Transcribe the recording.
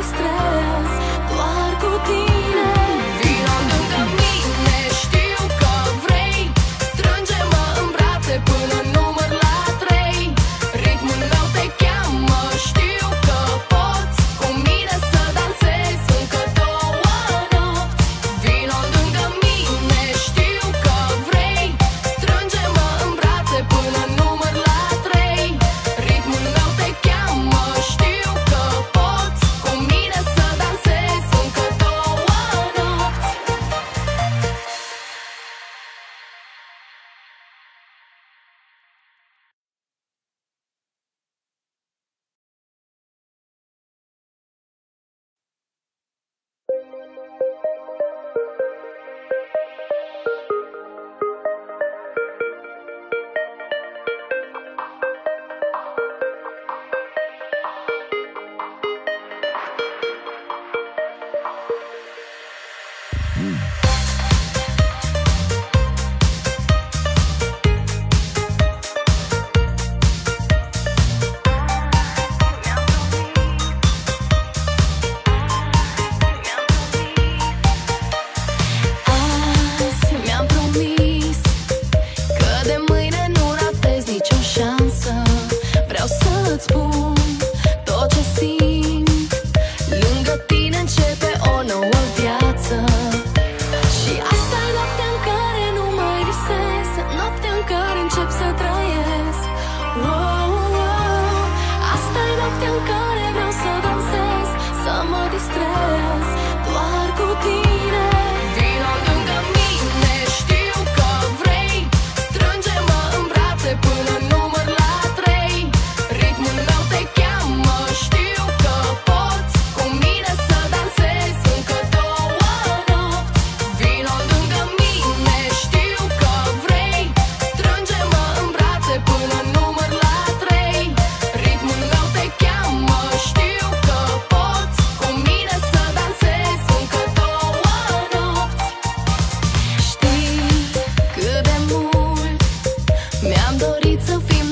estrela. Mi-am dorit să fim